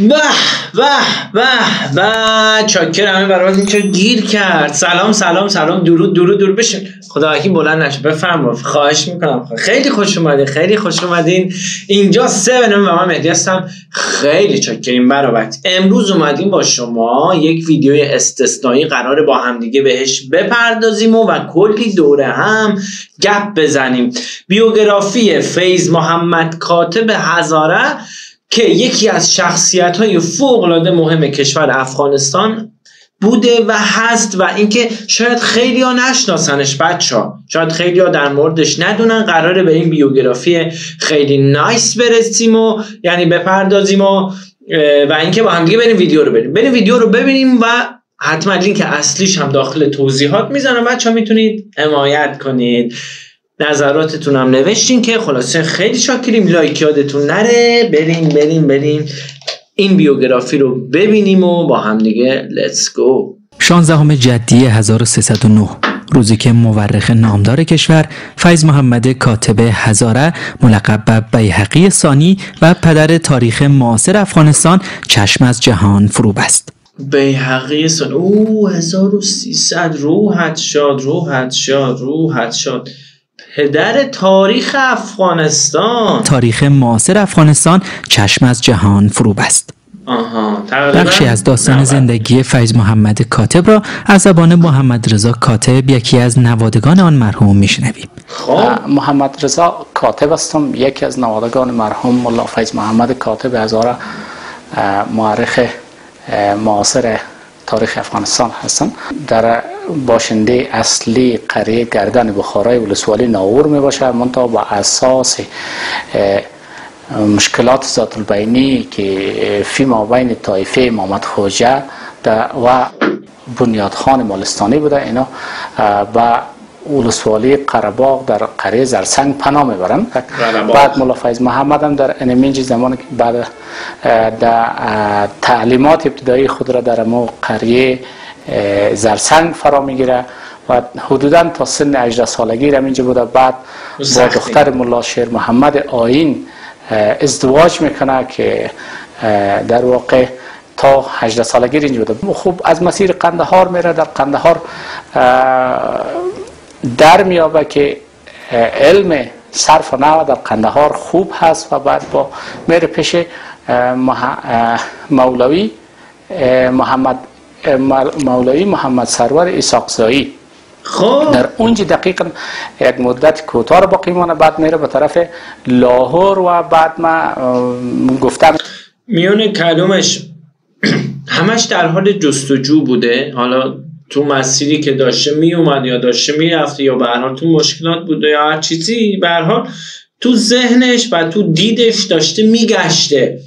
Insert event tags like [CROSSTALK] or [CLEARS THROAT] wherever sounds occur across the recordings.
به به به به. چاکر همه برای اینکه گیر کرد. سلام سلام سلام. درود درود درود. بشین خدا اکی بلند نشه. بفرما. خواهش می‌کنم. خیلی خوش اومدین خیلی خوش اومدین. اینجا سه و من مهدی هستم. خیلی چاکریم. برای امروز اومدیم با شما یک ویدیو استثنایی قرار با همدیگه بهش بپردازیم و, و کلی دوره هم گپ بزنیم. بیوگرافی فیض محمد کاتب هزاره. که یکی از شخصیت های فوق العاده مهم کشور افغانستان بوده و هست و اینکه شاید خیلی ها نشناسنش بچه ها شاید خیلی ها در موردش ندونن قراره به این بیوگرافی خیلی نایس برسیم و یعنی بپردازیم و و اینکه با هم دیگه بریم ویدیو رو بریم بریم ویدیو رو ببینیم و حتما لینک اصلیش هم داخل توضیحات می‌زنم. بچه ها می‌تونید حمایت کنید. نظراتتون هم نوشتین که خلاصه خیلی شاکریم لایک یادتون نره. بریم بریم بریم. این بیوگرافی رو ببینیم و با هم دیگه لیتس گو 16 جدی 1309 روزی که مورخ نامدار کشور فیض محمد کاتب هزاره ملقب به بیحقی ثانی و پدر تاریخ معاصر افغانستان چشم از جهان فرو بست بیحقی ثانی او 1300 روحت شاد روحت شاد روحت شاد. پدر تاریخ افغانستان. تاریخ معاصر افغانستان چشم از جهان فرو بست آها بخشی از داستان زندگی فیض محمد کاتب را از زبان محمد رضا کاتب یکی از نوادگان آن مرحوم میشنویم. خب. محمد رضا کاتب هستم یکی از نوادگان مرحوم ملا فیض محمد کاتب هزاره معرخ معاصر تاریخ افغانستان هستم در باشنده اصلی قریه گردن بخارای ولسوالی ناور می باشه منتها با اساس مشکلات ذات البینی که فی ما بین طایفه محمد خوجه و بنیادخان مالستانی بوده اینا و ولسوالی قرباغ در قریه زرسنگ پناه می‌برن بعد مولا فیض محمد هم در انمینج زمانی که بعد در تعلیمات ابتدایی خود را در مو قریه زرسنگ فرا می‌گیره و حدودا تا سن 18 سالگی را اینجا بوده بعد با دختر مولا شیر محمد آین ازدواج می‌کنه که در واقع تا 18 سالگی اینجا بوده خوب از مسیر قندهار میره در قندهار در میابه که علم صرف و نحو در قندهار خوب هست و بعد با میره پیش مولوی محمد مولوی محمد سرور ایساقزایی خب. در اونجا دقیقا یک مدت کوتاه رو باقی مانه بعد میره به طرف لاهور و بعد ما گفتم. میون کلومش [CLEARS THROAT] همش در حال جستجو بوده. حالا تو مسیری که داشته می اومد یا داشته می‌رفته یا به حال تو مشکلات بوده یا هر چیزی به حال تو ذهنش و تو دیدش داشته میگشته.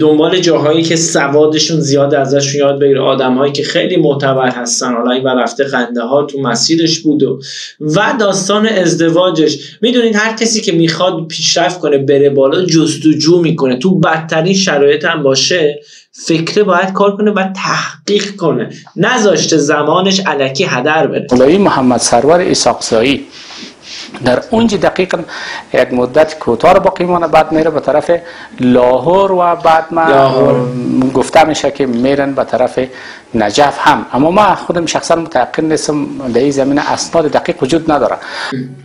دنبال جاهایی که سوادشون زیاد ازشون یاد بگیره آدمهایی که خیلی معتبر هستن. حالا این رفته خنده ها تو مسیرش بود و, و داستان ازدواجش. می‌دونید هر کسی که می‌خواد پیشرفت کنه بره بالا جستجو می‌کنه. تو بدترین شرایط هم باشه فکره باید کار کنه و تحقیق کنه. نذاشته زمانش علکی هدر بره. مولوی محمد سرور ایساقزایی در اونجا دقیقا یک مدت کوتاه باقی مانه بعد میره به طرف لاهور و بعد ما گفته میشه که میرن به طرف نجف هم. اما ما خودم شخصا متعقل نیستم در این زمینه اسناد دقیق وجود نداره.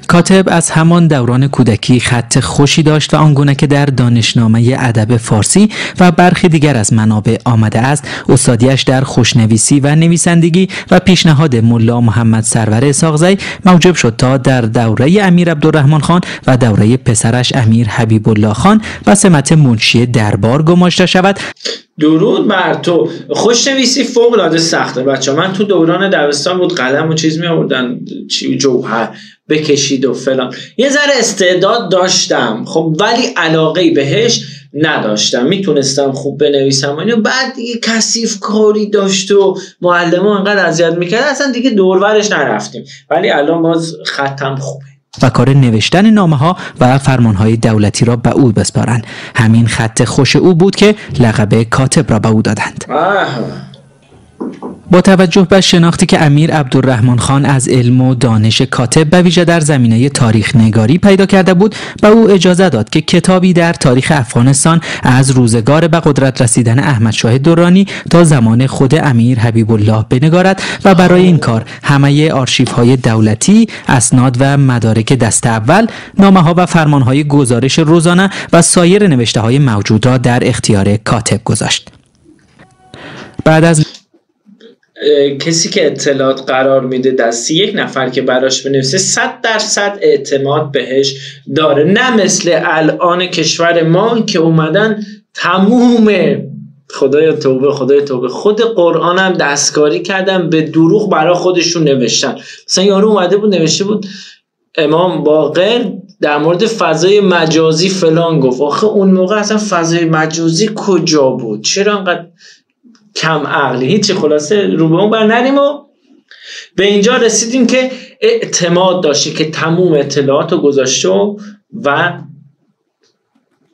کاتب از همان دوران کودکی خط خوشی داشت و آنگونه که در دانشنامه ادب فارسی و برخی دیگر از منابع آمده است استادیش در خوشنویسی و نویسندگی و پیشنهاد ملا محمد سرور ساغزی موجب شد تا در دوره امیر عبدالرحمن خان و دوره پسرش امیر حبیب الله خان و سمت منشی دربار گماشته شود. درود بر تو. خوشنویسی فوق العاده سخته بچه من تو دوران دبستان بود قلم و چیز می آوردن جوهر بکشید و فلان. یه ذره استعداد داشتم. خب ولی علاقه بهش نداشتم. می‌تونستم خوب بنویسم و بعد دیگه کثیف کاری داشت و معلم انقدر اذیت می‌کرد اصلا دیگه دورورش نرفتیم. ولی الان باز ختم خوبه. و کار نوشتن نامه ها و فرمان های دولتی را به او بسپارند. همین خط خوش او بود که لقب کاتب را به او دادند. با توجه به شناختی که امیر عبدالرحمن خان از علم و دانش کاتب به ویژه در زمینه تاریخ نگاری پیدا کرده بود به او اجازه داد که کتابی در تاریخ افغانستان از روزگار به قدرت رسیدن احمد شاه درانی تا زمان خود امیر حبیب الله بنگارد و برای این کار همه آرشیف های دولتی، اسناد و مدارک دست اول، نامه ها و فرمان های گزارش روزانه و سایر نوشته های موجود را در اختیار کاتب گذاشت. بعد از کسی که اطلاعات قرار میده دستی یک نفر که براش بنویسه صد درصد اعتماد بهش داره. نه مثل الان کشور ما که اومدن تموم. خدای توبه خدای توبه. خود قرآن هم دستکاری کردن به دروغ برای خودشون نوشتن. مثلا یارو اومده بود نوشته بود امام باقر در مورد فضای مجازی فلان گفت. آخه اون موقع اصلا فضای مجازی کجا بود؟ چرا انقدر کم عقلی هیچی خلاصه رو به اون بر نریم و به اینجا رسیدیم که اعتماد داشته که تموم اطلاعات رو گذاشته و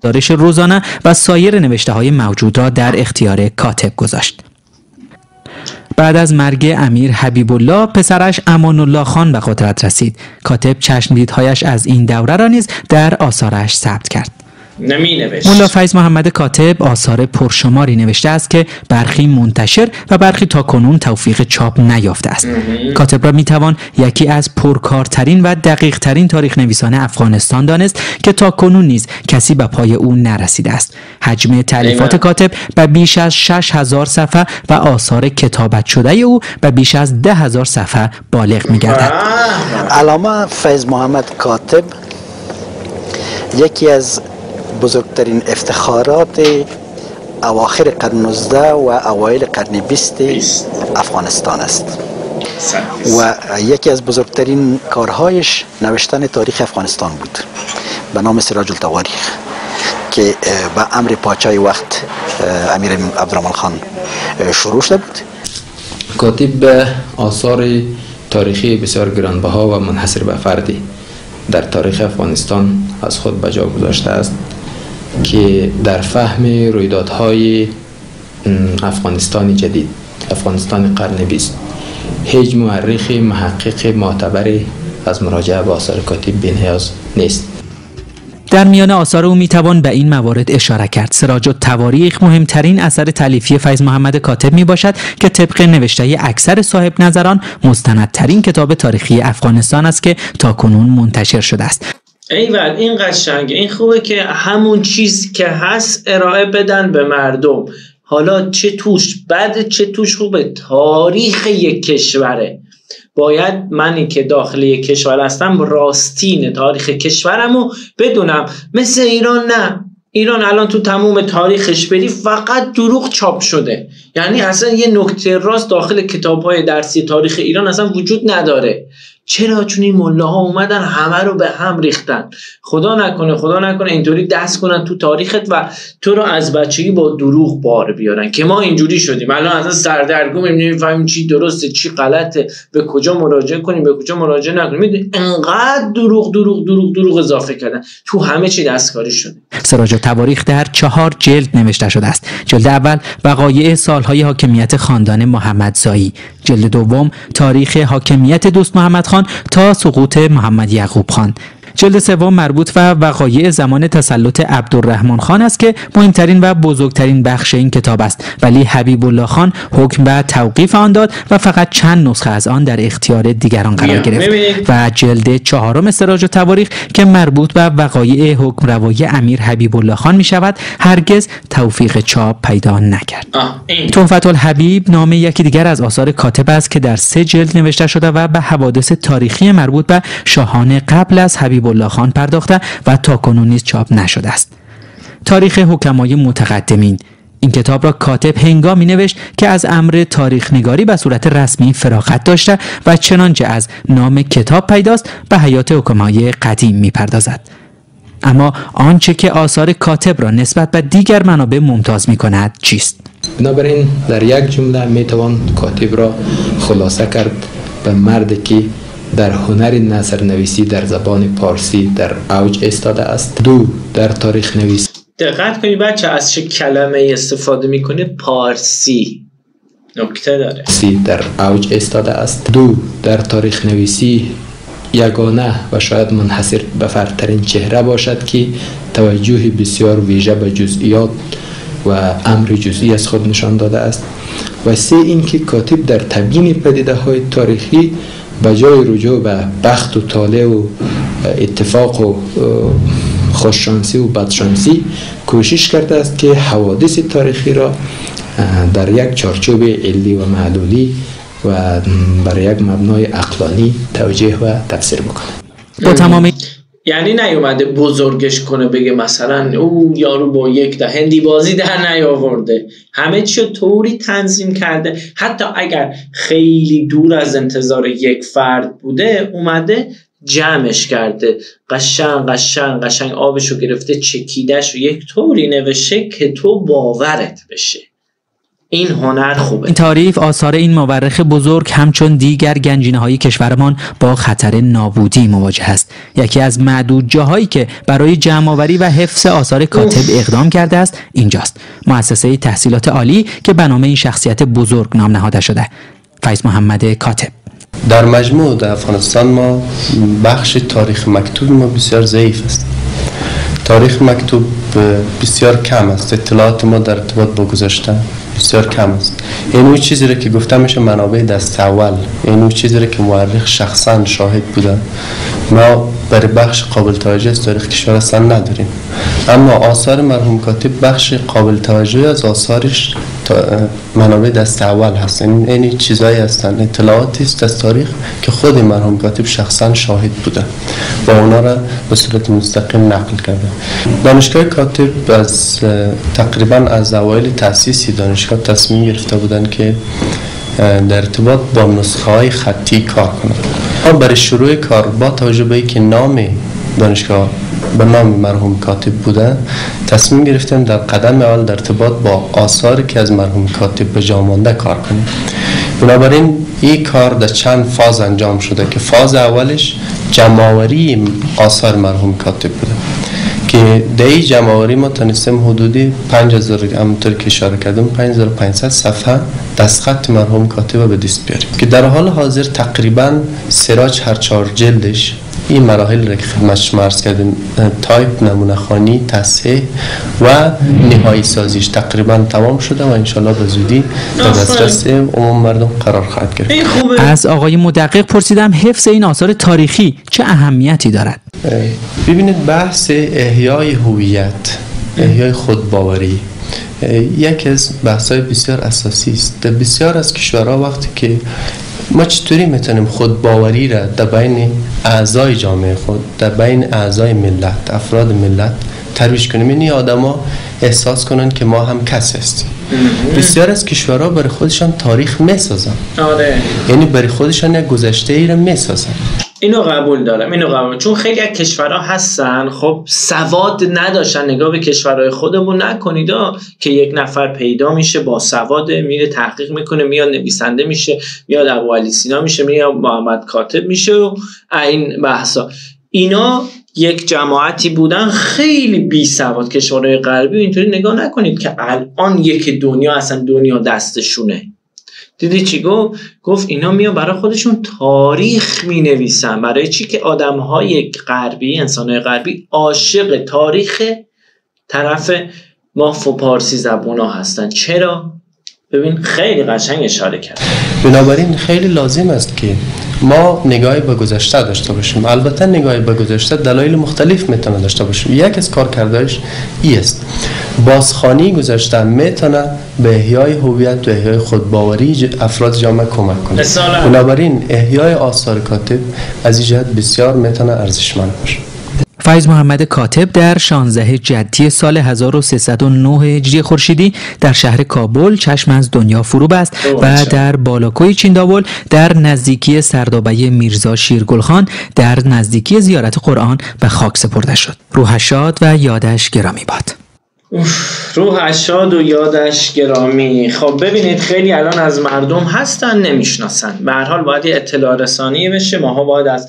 دارش روزانه و سایر نوشته های موجود را در اختیار کاتب گذاشت. بعد از مرگ امیر حبیب الله پسرش امان الله خان به قدرت رسید. کاتب چشمدیدهایش از این دوره را نیز در آثارش ثبت کرد. نمی ملا فیض محمد کاتب آثار پرشماری نوشته است که برخی منتشر و برخی تا کنون توفیق چاپ نیافته است. کاتب را می‌توان یکی از پرکارترین و دقیق ترین تاریخ نویسان افغانستان دانست که تا کنون نیز کسی به پای او نرسیده است. حجم تعلیفات کاتب به بیش از 6000 صفحه و آثار کتابت شده او به بیش از ده هزار صفحه بالغ میگردد. علامه فیض محمد کاتب یکی از بزرگترین افتخارات اواخر قرن 19 و اوایل قرن 20 افغانستان است. و یکی از بزرگترین کارهایش نوشتن تاریخ افغانستان بود. به نام سراج التواریخ که به امر پاچای وقت امیر عبدالرحمن خان شروع شده بود. کاتب به آثار تاریخی بسیار گرانبها و منحصر به فردی در تاریخ افغانستان از خود به جا گذاشته است. که در فهم رویدادهای افغانستان جدید افغانستان قرن بیست. هیچ مورخ محقق معتبری از مراجعه به آثار کاتب بینیاز نیست. در میان آثار او می‌توان به این موارد اشاره کرد. سراج و تواریخ مهمترین اثر تلیفی فیض محمد کاتب می باشد که طبق نوشته اکثر صاحب نظران مستندترین کتاب تاریخی افغانستان است که تا کنون منتشر شده است. ایول این قشنگه. این خوبه که همون چیز که هست ارائه بدن به مردم. حالا چه توش بعد چه توش خوبه. تاریخ یک کشوره. باید منی که داخل یک کشور هستم راستین تاریخ کشورم رو بدونم. مثل ایران نه. ایران الان تو تموم تاریخش بری فقط دروغ چاپ شده. یعنی اصلا یه نکته راست داخل کتاب های درسی تاریخ ایران اصلا وجود نداره. چرا چون این مله ها اومدن همه رو به هم ریختن؟ خدا نکنه خدا نکنه اینطوری دست کنن تو تاریخت و تو رو از بچگی با دروغ بار بیارن که ما اینجوری شدیم. الان از سردرگم نمی‌فهمیم چی درسته چی غلطه به کجا مراجعه کنیم به کجا مراجعه نکنیم. می‌دونی انقدر دروغ دروغ دروغ دروغ اضافه کردن. تو همه چی دستکاری شده. سراج تواریخ در چهار جلد نوشته شده است. جلد اول وقایع سالهای حاکمیت خاندان محمد زایی جلد دوم تاریخ حاکمیت دوست محمد خان تا سقوط محمد یعقوب خان. جلد سوم مربوط و وقایع زمان تسلط عبدالرحمن خان است که مهمترین و بزرگترین بخش این کتاب است. ولی حبیب الله خان حکم به توقیف آن داد و فقط چند نسخه از آن در اختیار دیگران قرار گرفت. و جلد چهارم سراج و تواریخ که مربوط به وقایع حکم روایی امیر حبیب الله خان می شود هرگز توفیق چاپ پیدا نکرد. تحفت الحبیب نام یکی دیگر از آثار کاتب است که در سه جلد نوشته شده و به حوادث تاریخی مربوط به شاهان قبل از حبیب الله خان پرداخته و تا کنون نیز چاپ نشده است. تاریخ حکمای متقدمین. این کتاب را کاتب هنگامی نوشت که از امر تاریخ نگاری به صورت رسمی فراغت داشته و چنانچه از نام کتاب پیداست به حیات حکمای قدیم می‌پردازد. اما آنچه که آثار کاتب را نسبت به دیگر منابع ممتاز می کند چیست؟ بنابراین در یک جمله می توان کاتب را خلاصه کرد به مردی که در هنر نظر نویسی در زبان پارسی در اوج استاده است. دو در تاریخ نویسی دقت کنید بچه از چه کلمه استفاده می‌کنه؟ پارسی. نکته داره. سی در اوج استاده است. دو در تاریخ نویسی یگانه و شاید منحصر به فردترین چهره باشد که توجه بسیار ویژه به جزئیات و امر جزئی از خود نشان داده است. و سه اینکه کاتب در تبیین پدیده های تاریخی به جای رجوع به بخت و طالع و اتفاق و خوششانسی و بدشانسی کوشش کرده است که حوادث تاریخی را در یک چارچوب علی و معلولی و برای یک مبنای اقلانی توجیه و تفسیر بکنه. با تمام یعنی نیومده بزرگش کنه بگه مثلا او یارو با یک ده هندی بازی در نیاورده. همه چی طوری تنظیم کرده. حتی اگر خیلی دور از انتظار یک فرد بوده اومده جمعش کرده. قشنگ قشنگ قشنگ آبشو گرفته چکیدش و یک طوری نوشته که تو باورت بشه. این هنر خوبه. این تعریف آثار این مورخ بزرگ همچون دیگر گنجینه های کشورمان با خطر نابودی مواجه است. یکی از معدود جاهایی که برای جمعآوری و حفظ آثار کاتب اقدام کرده است اینجاست. مؤسسه تحصیلات عالی که به نام این شخصیت بزرگ نام نهاده شده. فیض محمد کاتب. در مجموع در افغانستان ما بخش تاریخ مکتوب ما بسیار ضعیف است. تاریخ مکتوب بسیار کم است. اطلاعات ما در ارتباط با گذشته بسیار کم است. این اون چیزی را که میشه منابع دست اول. این اون چیزی را که مورخ شخصا شاهد بوده ما برای بخش قابل توجه از تاریخ کشور اصلا نداریم. اما آثار مرحوم کاتب بخش قابل توجه از آثارش منابع دست اول هست این چیزایی هستن. اطلاعاتی است از تاریخ که خود مرحوم کاتب شخصا شاهد بوده و اونا را به صورت مستقیم نقل کرده. دانشگاه کاتب از تقریبا از اوایل تاسیسی دانشگاه تصمیم گرفته بودن که در ارتباط با نسخه های خطی کار کنند. برای شروع کار با توجه به که نام دانشگاه به نام مرحوم کاتب بوده. تصمیم گرفتیم در قدم اول در ارتباط با آثاری که از مرحوم کاتب به جامانده کار کنیم بنابراین این کار در چند فاز انجام شده که فاز اولش جمعوری آثار مرحوم کاتب بوده. که این جمعوری ما تانستیم حدودی 5000 همونطور که اشاره کردم 5500 صفحه دستخط مرحوم کاتب به دست بیاریم. که در حال حاضر تقریبا سراج هر چهار جلدش این مراحل را که خدمت شما عرض کردیم تایپ نمونه خانی تصحیح و نهایی سازیش تقریبا تمام شده و انشالله به زودی در دسترس عموم مردم قرار خواهد گرفت. از آقای مدقق پرسیدم حفظ این آثار تاریخی چه اهمیتی دارد؟ ببینید بحث احیای هویت احیای خودباوری یکی از بحث های بسیار اساسی است. در بسیار از کشورها وقتی که ما چطوری می‌تونیم خود باوری را در بین اعضای جامعه خود در بین اعضای ملت افراد ملت ترویج کنیم؟ یعنی آدما احساس کنن که ما هم کس هستیم. بسیار از کشورها برای خودشان تاریخ می‌سازن. آره. یعنی برای خودشان یک گذشته ای را می‌سازن. اینو قبول دارم اینو قبول. چون خیلی از کشورها هستن خب سواد نداشتن نگاه به کشورهای خودمون نکنید که یک نفر پیدا میشه با سواد میره تحقیق می‌کنه میاد نویسنده میشه میاد ابو علی سینا میشه میاد محمد کاتب میشه و این بحثا. اینا یک جماعتی بودن خیلی بی سواد. کشورهای غربی اینطوری نگاه نکنید که الان یک دنیا اصلا دنیا دستشونه. دیدی چی گفت؟ گفت اینا میان برای خودشون تاریخ می نویسن برای چی که آدم های غربی انسان های غربی عاشق تاریخ طرف ما پارسی زبون ها هستن چرا؟ ببین خیلی قشنگ اشاره کرد. بنابراین خیلی لازم است که ما نگاهی به گذشته داشته باشیم. البته نگاهی به گذشته دلایل مختلف می‌تونه داشته باشیم. یک از کارکردهاش ای است. بازخانی گذشته می‌تونه به احیای هویت و احیای خودباوری افراد جامعه کمک کنه. بنابراین احیای آثار کاتب از این جهت بسیار می‌تونه ارزشمند باشه. فیض محمد کاتب در 16 جدی سال 1309 هجری خورشیدی در شهر کابل چشم از دنیا فرو بست و در بالاکوی چینداول در نزدیکی سردابه میرزا شیرگلخان در نزدیکی زیارت قرآن به خاک سپرده شد. روح شاد و یادش گرامی باد. روح شاد و یادش گرامی. خب ببینید خیلی الان از مردم هستن نمی‌شناسن. به هر حال باید اطلاع رسانی بشه. ماها باید از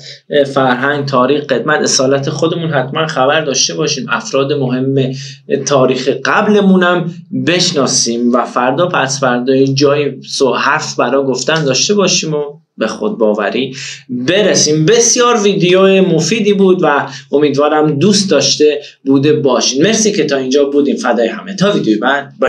فرهنگ تاریخ قدمت اصالت خودمون حتما خبر داشته باشیم. افراد مهم تاریخ قبلمونم بشناسیم و فردا پس فردا جای حرف برا گفتن داشته باشیم و به خود باوری. برسیم. بسیار ویدیو مفیدی بود و امیدوارم دوست داشته بوده باشین. مرسی که تا اینجا بودیم فدای همه. تا ویدیو بعد.